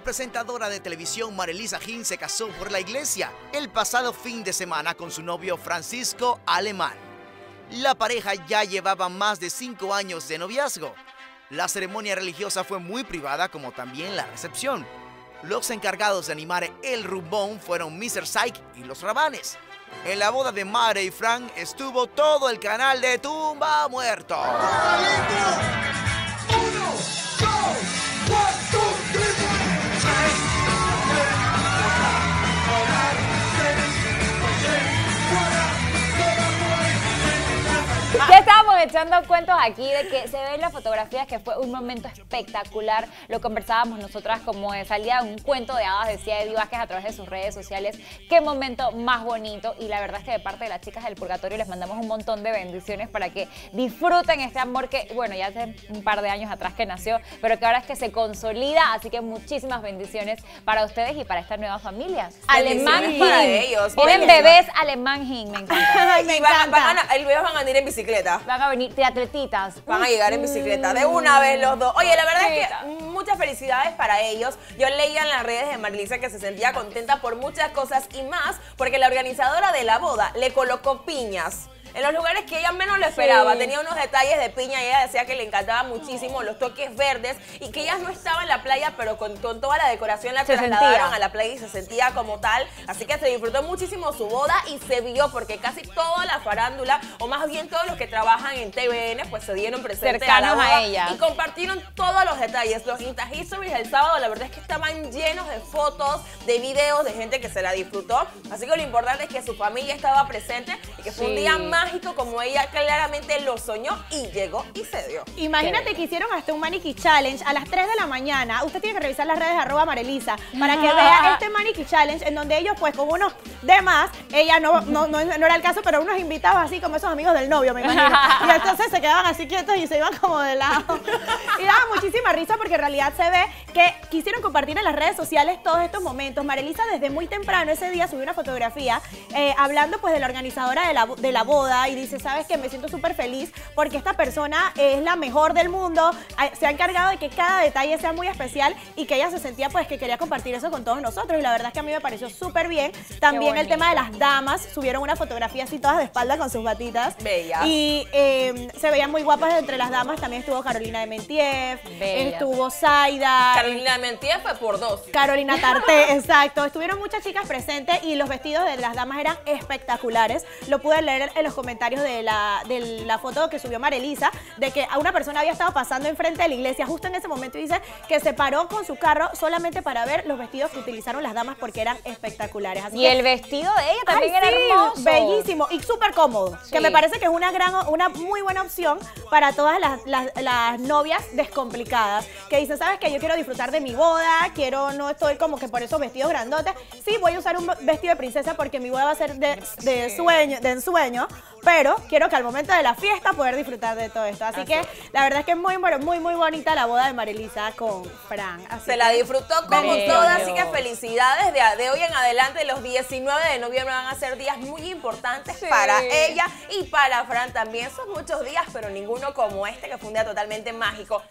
presentadora de televisión Marilisa Gin se casó por la iglesia el pasado fin de semana con su novio Francisco Alemán. La pareja ya llevaba más de cinco años de noviazgo. La ceremonia religiosa fue muy privada como también la recepción. Los encargados de animar el rumbón fueron Mr. Psych y los Rabanes. En la boda de Mare y Frank estuvo todo el canal de Tumba Muerto. Echando cuentos aquí de que se ven las fotografías que fue un momento espectacular. Lo conversábamos nosotras como salía un cuento de hadas, decía Eddie Vázquez a través de sus redes sociales. Qué momento más bonito. Y la verdad es que de parte de las chicas del Purgatorio les mandamos un montón de bendiciones para que disfruten este amor que, bueno, ya hace un par de años atrás que nació, pero que ahora es que se consolida. Así que muchísimas bendiciones para ustedes y para esta nueva familia. Alemán para ellos. Tienen bebés Alemán me encanta. y van, van a, el bebé van a venir en bicicleta. Van a venir teatretitas. Van a llegar en bicicleta de una vez los dos. Oye, la verdad es que muchas felicidades para ellos. Yo leía en las redes de Marilisa que se sentía contenta por muchas cosas y más porque la organizadora de la boda le colocó piñas. En los lugares que ella menos lo esperaba, Sí. tenía unos detalles de piña y ella decía que le encantaba muchísimo los toques verdes y que ella no estaba en la playa, pero con, con toda la decoración la Se trasladaron sentía. a la playa y se sentía como tal. Así que se disfrutó muchísimo su boda y se vio porque casi toda la farándula, o más bien todos los que trabajan en TVN, pues se dieron presentes a la Cercanos a boda ella. y compartieron todos los detalles. Los Insta Histories el sábado, la verdad es que estaban llenos de fotos, de videos, de gente que se la disfrutó. Así que lo importante es que su familia estaba presente y que fue un día mágico como ella claramente lo soñó y llegó y se dio. Imagínate que hicieron hasta un Maniquí Challenge a las 3 de la mañana. Usted tiene que revisar las redes de arroba Marelisa para que vea este Maniquí Challenge en donde ellos, pues, con unos demás, ella no, no, no, no era el caso, pero unos invitados así como esos amigos del novio, me imagino. Y entonces se quedaban así quietos y se iban como de lado. Y daba muchísima risa porque en realidad se ve que quisieron compartir en las redes sociales todos estos momentos. Marelisa desde muy temprano ese día subió una fotografía eh, hablando pues de la organizadora de la, de la boda y dice, ¿sabes qué? Me siento súper feliz porque esta persona es la mejor del mundo, se ha encargado de que cada detalle sea muy especial y que ella se sentía pues que quería compartir eso con todos nosotros y la verdad es que a mí me pareció súper bien. También el tema de las damas, subieron una fotografía así todas de espalda con sus batitas. Bellas. Y eh, se veían muy guapas entre las damas, también estuvo Carolina de Mentiev, Bellas. estuvo Zaida. Carolina Mentier fue por dos. Carolina Tarté, exacto. Estuvieron muchas chicas presentes y los vestidos de las damas eran espectaculares. Lo pude leer en los comentarios de la, de la foto que subió Marelisa, de que a una persona había estado pasando enfrente de la iglesia justo en ese momento y dice que se paró con su carro solamente para ver los vestidos que utilizaron las damas porque eran espectaculares. Así Y que- el vestido de ella también Ay, era sí, hermoso. Bellísimo y súper cómodo. Sí. Que me parece que es una gran, una muy buena opción para todas las, las- las novias descomplicadas. Que dicen, ¿sabes qué? Yo quiero disfrutar de mi boda, quiero, no estoy como que por esos vestidos grandotes. Sí, voy a usar un vestido de princesa porque mi boda va a ser de, de sueño, de ensueño. Pero quiero que al momento de la fiesta poder disfrutar de todo esto. Así que la verdad es que es muy, muy, muy bonita la boda de Marilisa con Fran. Así Se la disfrutó como toda, así que felicidades. De, de hoy en adelante, los 19 de noviembre van a ser días muy importantes Sí. para ella y para Fran también. Son muchos días, pero ninguno como este, que fue un día totalmente mágico.